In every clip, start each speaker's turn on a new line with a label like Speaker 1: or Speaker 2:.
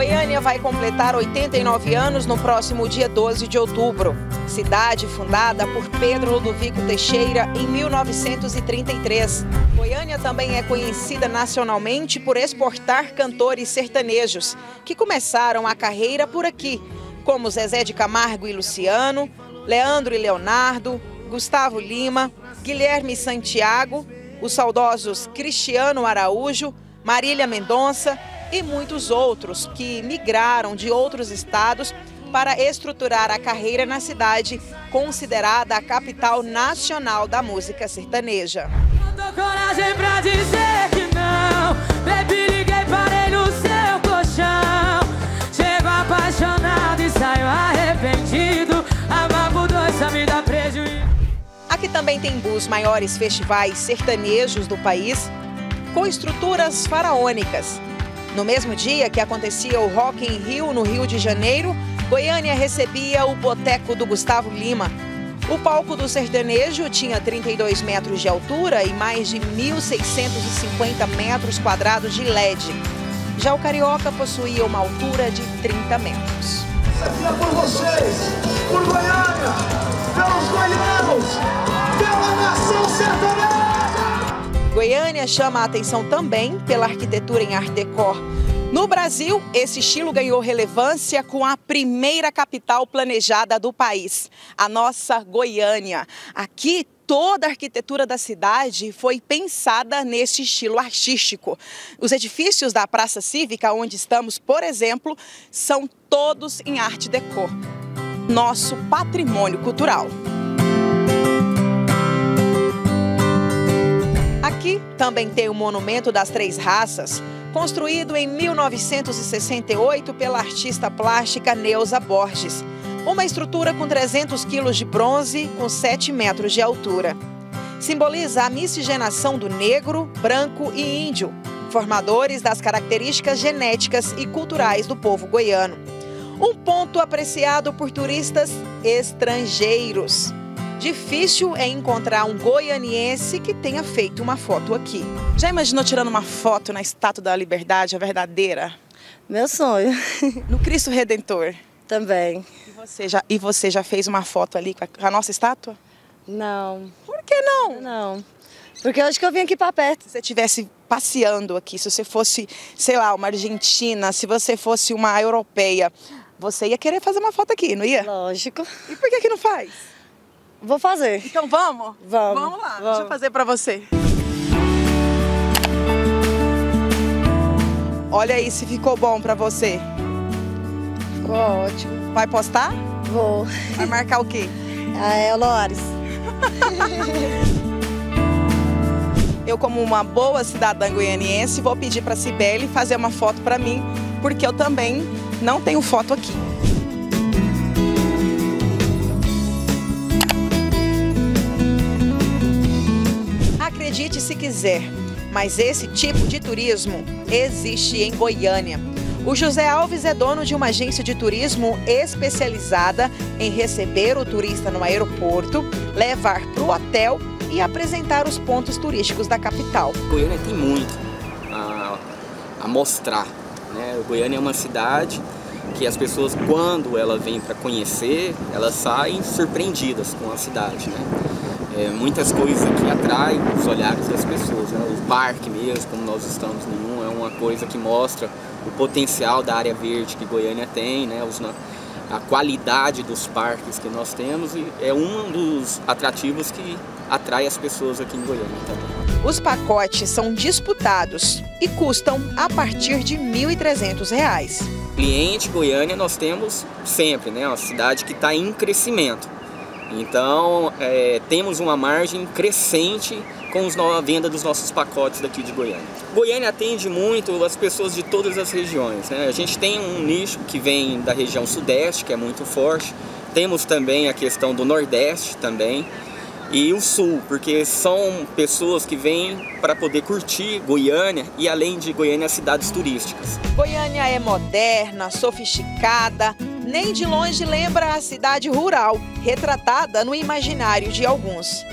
Speaker 1: Goiânia vai completar 89 anos no próximo dia 12 de outubro. Cidade fundada por Pedro Ludovico Teixeira em 1933. Goiânia também é conhecida nacionalmente por exportar cantores sertanejos, que começaram a carreira por aqui, como Zezé de Camargo e Luciano, Leandro e Leonardo, Gustavo Lima, Guilherme Santiago, os saudosos Cristiano Araújo, Marília Mendonça e muitos outros que migraram de outros estados para estruturar a carreira na cidade, considerada a capital nacional da música sertaneja. Aqui também tem dos maiores festivais sertanejos do país, com estruturas faraônicas. No mesmo dia que acontecia o Rock in Rio, no Rio de Janeiro, Goiânia recebia o Boteco do Gustavo Lima. O palco do sertanejo tinha 32 metros de altura e mais de 1.650 metros quadrados de LED. Já o Carioca possuía uma altura de 30 metros. Aqui é por vocês, por Goiânia, pelos goianos, pela nação sertaneja! Goiânia chama a atenção também pela arquitetura em Art Deco. No Brasil, esse estilo ganhou relevância com a primeira capital planejada do país, a nossa Goiânia. Aqui, toda a arquitetura da cidade foi pensada nesse estilo artístico. Os edifícios da Praça Cívica, onde estamos, por exemplo, são todos em arte deco, nosso patrimônio cultural. Aqui também tem o Monumento das Três Raças, construído em 1968 pela artista plástica Neuza Borges. Uma estrutura com 300 quilos de bronze, com 7 metros de altura. Simboliza a miscigenação do negro, branco e índio, formadores das características genéticas e culturais do povo goiano. Um ponto apreciado por turistas estrangeiros. Difícil é encontrar um goianiense que tenha feito uma foto aqui. Já imaginou tirando uma foto na Estátua da Liberdade, a verdadeira?
Speaker 2: Meu sonho.
Speaker 1: No Cristo Redentor?
Speaker 2: Também.
Speaker 1: E você já, e você já fez uma foto ali com a, com a nossa estátua?
Speaker 2: Não.
Speaker 1: Por que não?
Speaker 2: Não. Porque eu acho que eu vim aqui para perto.
Speaker 1: Se você estivesse passeando aqui, se você fosse, sei lá, uma argentina, se você fosse uma europeia, você ia querer fazer uma foto aqui, não ia?
Speaker 2: Lógico.
Speaker 1: E por que que não faz?
Speaker 2: Vou fazer.
Speaker 1: Então vamos?
Speaker 2: Vamos.
Speaker 1: Vamos lá, vamos. deixa eu fazer para você. Olha aí se ficou bom para você.
Speaker 2: Ficou ótimo.
Speaker 1: Vai postar?
Speaker 2: Vou.
Speaker 1: Vai marcar o quê?
Speaker 2: Ah, é o Loares.
Speaker 1: eu, como uma boa cidadã goianiense, vou pedir para a Cibele fazer uma foto para mim, porque eu também não tenho foto aqui. Acredite se quiser, mas esse tipo de turismo existe em Goiânia. O José Alves é dono de uma agência de turismo especializada em receber o turista no aeroporto, levar para o hotel e apresentar os pontos turísticos da capital.
Speaker 3: Goiânia tem muito a, a mostrar. Né? Goiânia é uma cidade que as pessoas, quando ela vem para conhecer, elas saem surpreendidas com a cidade. Né? É, muitas coisas que atraem os olhares das pessoas. Né? O parque mesmo, como nós estamos em um, é uma coisa que mostra o potencial da área verde que Goiânia tem, né? Os, a qualidade dos parques que nós temos e é um dos atrativos que atrai as pessoas aqui em Goiânia também.
Speaker 1: Os pacotes são disputados e custam a partir de R$ 1.300.
Speaker 3: Cliente Goiânia nós temos sempre, né? Uma cidade que está em crescimento. Então é, temos uma margem crescente com a venda dos nossos pacotes daqui de Goiânia. Goiânia atende muito as pessoas de todas as regiões. Né? A gente tem um nicho que vem da região sudeste, que é muito forte. Temos também a questão do nordeste também. E o sul, porque são pessoas que vêm para poder curtir Goiânia e além de Goiânia, cidades turísticas.
Speaker 1: Goiânia é moderna, sofisticada, nem de longe lembra a cidade rural, retratada no imaginário de alguns.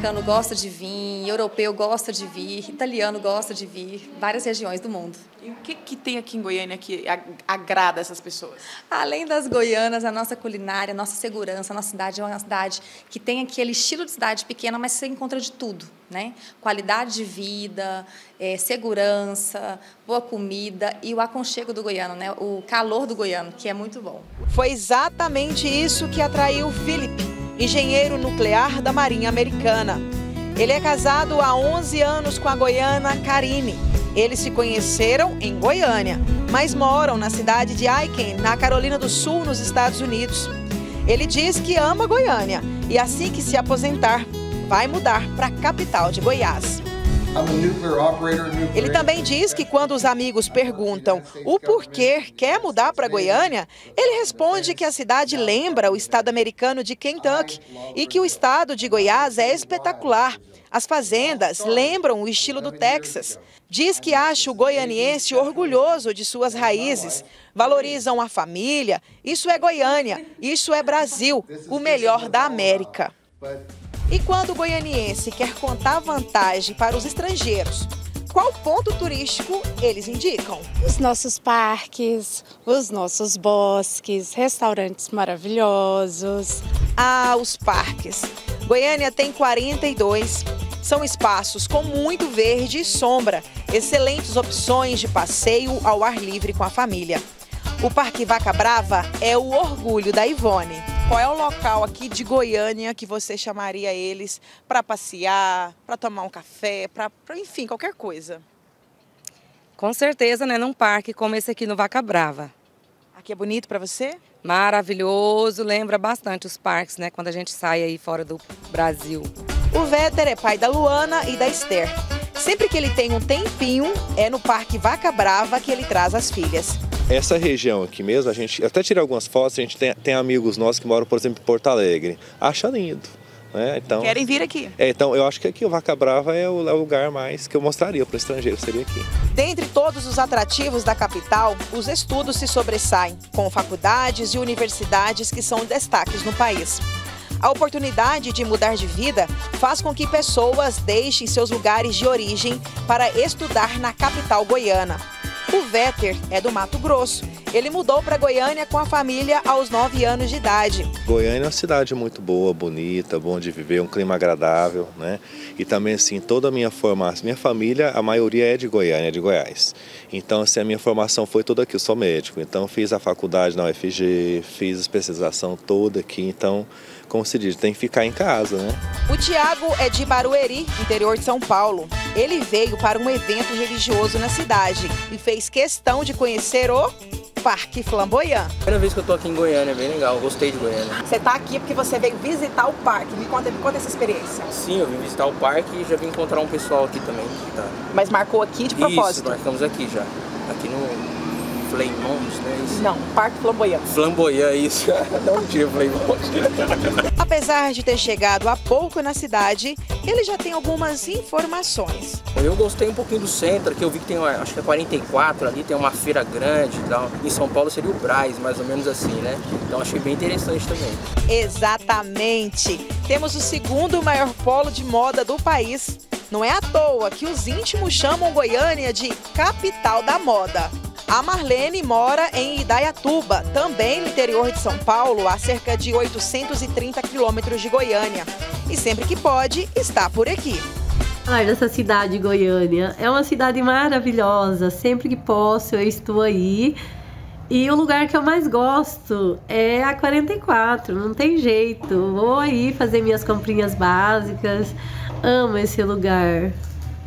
Speaker 4: Americano gosta de vir, europeu gosta de vir, italiano gosta de vir, várias regiões do mundo.
Speaker 1: E o que, que tem aqui em Goiânia que agrada essas pessoas?
Speaker 4: Além das goianas, a nossa culinária, a nossa segurança, a nossa cidade é uma cidade que tem aquele estilo de cidade pequena, mas você encontra de tudo, né? Qualidade de vida, é, segurança, boa comida e o aconchego do goiano, né? O calor do goiano, que é muito bom.
Speaker 1: Foi exatamente isso que atraiu Felipe, engenheiro nuclear da Marinha Americana. Ele é casado há 11 anos com a goiana Karine eles se conheceram em Goiânia, mas moram na cidade de Aiken, na Carolina do Sul, nos Estados Unidos. Ele diz que ama Goiânia e assim que se aposentar, vai mudar para a capital de Goiás. Ele também diz que quando os amigos perguntam o porquê quer mudar para Goiânia, ele responde que a cidade lembra o estado americano de Kentucky e que o estado de Goiás é espetacular. As fazendas lembram o estilo do Texas. Diz que acha o goianiense orgulhoso de suas raízes, valorizam a família. Isso é Goiânia, isso é Brasil, o melhor da América. E quando o goianiense quer contar vantagem para os estrangeiros, qual ponto turístico eles indicam?
Speaker 5: Os nossos parques, os nossos bosques, restaurantes maravilhosos.
Speaker 1: Ah, os parques. Goiânia tem 42. São espaços com muito verde e sombra, excelentes opções de passeio ao ar livre com a família. O Parque Vaca Brava é o orgulho da Ivone. Qual é o local aqui de Goiânia que você chamaria eles para passear, para tomar um café, para enfim, qualquer coisa?
Speaker 6: Com certeza, né, num parque como esse aqui no Vaca Brava.
Speaker 1: Aqui é bonito para você?
Speaker 6: Maravilhoso, lembra bastante os parques, né, quando a gente sai aí fora do Brasil.
Speaker 1: O Véter é pai da Luana e da Esther. Sempre que ele tem um tempinho, é no Parque Vaca Brava que ele traz as filhas.
Speaker 7: Essa região aqui mesmo, a gente até tirei algumas fotos, a gente tem, tem amigos nossos que moram, por exemplo, em Porto Alegre. Acha lindo. Né? Então,
Speaker 1: Querem vir aqui.
Speaker 7: É, então, eu acho que aqui o Vaca Brava é o, é o lugar mais que eu mostraria para o estrangeiro, seria aqui.
Speaker 1: Dentre todos os atrativos da capital, os estudos se sobressaem, com faculdades e universidades que são destaques no país. A oportunidade de mudar de vida faz com que pessoas deixem seus lugares de origem para estudar na capital goiana. O Véter é do Mato Grosso. Ele mudou para Goiânia com a família aos 9 anos de idade.
Speaker 7: Goiânia é uma cidade muito boa, bonita, bom de viver, um clima agradável, né? E também assim, toda a minha formação, minha família, a maioria é de Goiânia, é de Goiás. Então, assim, a minha formação foi toda aqui, eu sou médico. Então, fiz a faculdade na UFG, fiz a especialização toda aqui, então como se diz, tem que ficar em casa, né?
Speaker 1: O Tiago é de Barueri, interior de São Paulo. Ele veio para um evento religioso na cidade e fez questão de conhecer o Parque Flamboyant.
Speaker 3: Primeira vez que eu tô aqui em Goiânia, é bem legal, gostei de Goiânia.
Speaker 1: Você tá aqui porque você veio visitar o parque. Me conta, me conta essa experiência.
Speaker 3: Sim, eu vim visitar o parque e já vim encontrar um pessoal aqui também. Tá...
Speaker 1: Mas marcou aqui de propósito?
Speaker 3: Isso, marcamos aqui já. Aqui no Flaymont, né? Isso.
Speaker 1: Não, Parque Flamboyant.
Speaker 3: Flamboyant, isso. Não tinha Flaymont.
Speaker 1: Apesar de ter chegado há pouco na cidade, ele já tem algumas informações.
Speaker 3: Eu gostei um pouquinho do centro, que eu vi que tem, acho que é 44 ali, tem uma feira grande e tal. Em São Paulo seria o Braz, mais ou menos assim, né? Então achei bem interessante também.
Speaker 1: Exatamente. Temos o segundo maior polo de moda do país. Não é à toa que os íntimos chamam Goiânia de capital da moda. A Marlene mora em Idaiatuba, também no interior de São Paulo, a cerca de 830 quilômetros de Goiânia. E sempre que pode, está por aqui.
Speaker 8: Ai, dessa cidade, Goiânia. É uma cidade maravilhosa. Sempre que posso, eu estou aí. E o lugar que eu mais gosto é a 44, não tem jeito. Vou aí fazer minhas comprinhas básicas. Amo esse lugar.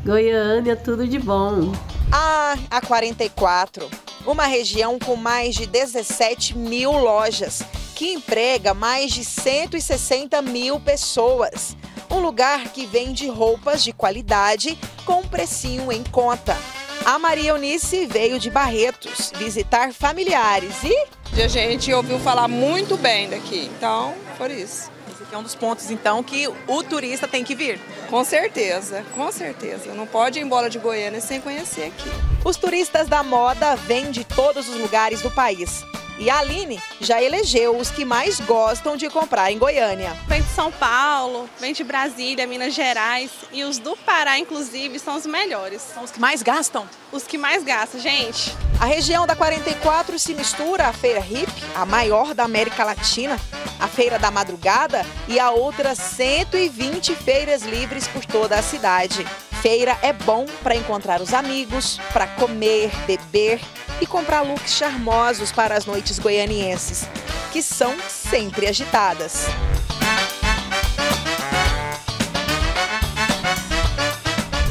Speaker 8: Goiânia, tudo de bom.
Speaker 1: Ah, a 44, uma região com mais de 17 mil lojas, que emprega mais de 160 mil pessoas. Um lugar que vende roupas de qualidade com um precinho em conta. A Maria Eunice veio de Barretos visitar familiares e.
Speaker 9: A gente ouviu falar muito bem daqui, então, por isso.
Speaker 1: Aqui é um dos pontos, então, que o turista tem que vir.
Speaker 9: Com certeza, com certeza. Não pode ir embora de Goiânia sem conhecer aqui.
Speaker 1: Os turistas da moda vêm de todos os lugares do país. E a Aline já elegeu os que mais gostam de comprar em Goiânia.
Speaker 10: Vem de São Paulo, vem de Brasília, Minas Gerais e os do Pará, inclusive, são os melhores.
Speaker 1: São os que mais gastam?
Speaker 10: Os que mais gastam, gente.
Speaker 1: A região da 44 se mistura à Feira Hip, a maior da América Latina, a Feira da Madrugada e a outras 120 feiras livres por toda a cidade. Feira é bom para encontrar os amigos, para comer, beber e comprar looks charmosos para as noites goianienses, que são sempre agitadas.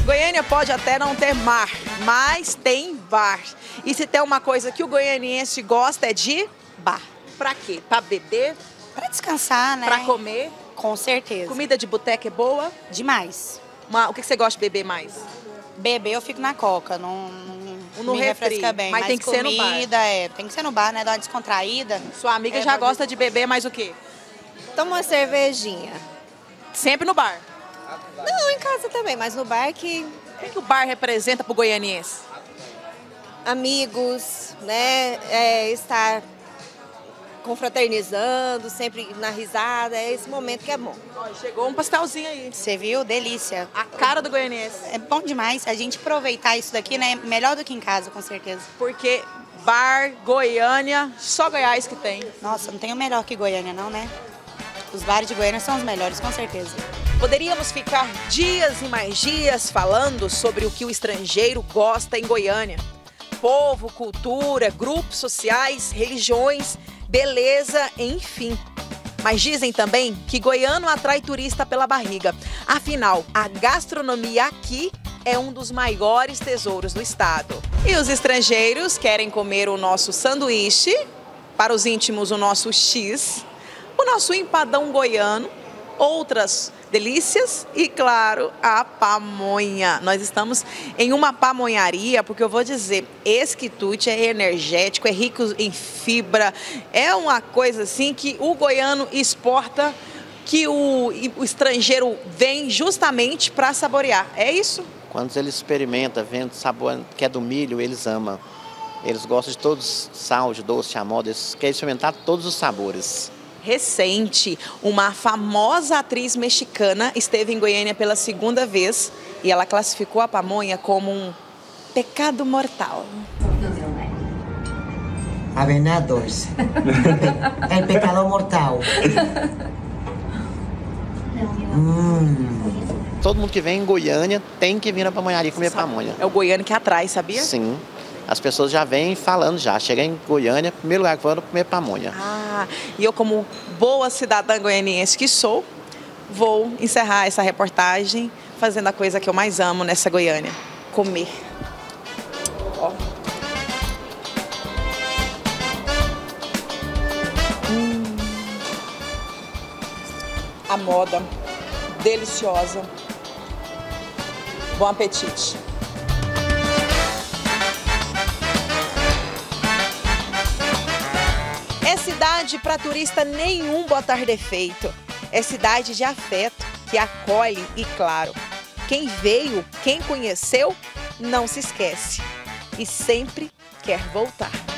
Speaker 1: Goiânia pode até não ter mar, mas tem bar. E se tem uma coisa que o goianiense gosta é de bar. Pra quê? Pra beber?
Speaker 11: Pra descansar, né?
Speaker 1: Pra comer?
Speaker 11: Com certeza.
Speaker 1: Comida de boteca é boa?
Speaker 11: Demais.
Speaker 1: Uma, o que você gosta de beber mais?
Speaker 11: Beber eu fico na coca, não, não
Speaker 1: no
Speaker 11: me
Speaker 1: refri,
Speaker 11: refresca bem.
Speaker 1: mas tem que ser no bar.
Speaker 11: comida, é, tem que ser no bar, né? Dar uma descontraída.
Speaker 1: Sua amiga
Speaker 11: É,
Speaker 1: já
Speaker 11: mas-
Speaker 1: gosta de beber mais o quê?
Speaker 2: Toma uma cervejinha.
Speaker 1: Sempre no bar.
Speaker 2: Não, em casa também, mas no bar que
Speaker 1: O que, que o bar representa pro goianiense?
Speaker 2: amigos, né? É, estar confraternizando, sempre na risada, é esse momento que é bom.
Speaker 1: Ó, chegou um pastelzinho aí.
Speaker 11: Você viu? Delícia.
Speaker 1: A cara do goianiense.
Speaker 11: É bom demais. A gente aproveitar isso daqui, né? Melhor do que em casa, com certeza.
Speaker 1: Porque bar, Goiânia, só Goiás que tem.
Speaker 11: Nossa, não tem o melhor que Goiânia, não, né? Os bares de Goiânia são os melhores, com certeza.
Speaker 1: Poderíamos ficar dias e mais dias falando sobre o que o estrangeiro gosta em Goiânia. Povo, cultura, grupos sociais, religiões, beleza, enfim. Mas dizem também que goiano atrai turista pela barriga. Afinal, a gastronomia aqui é um dos maiores tesouros do estado. E os estrangeiros querem comer o nosso sanduíche, para os íntimos o nosso X, o nosso empadão goiano, outras delícias e, claro, a pamonha. Nós estamos em uma pamonharia, porque eu vou dizer, esse quitute é energético, é rico em fibra, é uma coisa assim que o goiano exporta, que o, o estrangeiro vem justamente para saborear. É isso?
Speaker 12: Quando eles experimentam, vendo sabor que é do milho, eles amam. Eles gostam de todos, sal, de doce, amor, eles querem experimentar todos os sabores.
Speaker 1: Recente, uma famosa atriz mexicana esteve em Goiânia pela segunda vez e ela classificou a pamonha como um pecado mortal.
Speaker 13: Avenados. El pecado mortal.
Speaker 12: Todo mundo que vem em Goiânia tem que vir na pamonharia comer pamonha.
Speaker 1: É o goiano que atrai, sabia?
Speaker 12: Sim. As pessoas já vêm falando já. Chega em Goiânia, primeiro lugar que é comer pamonha.
Speaker 1: Ah, e eu como boa cidadã goianiense que sou, vou encerrar essa reportagem fazendo a coisa que eu mais amo nessa Goiânia, comer. Ó. Hum. A moda deliciosa. Bom apetite. É cidade para turista nenhum botar defeito. É cidade de afeto, que acolhe e, claro, quem veio, quem conheceu, não se esquece. E sempre quer voltar.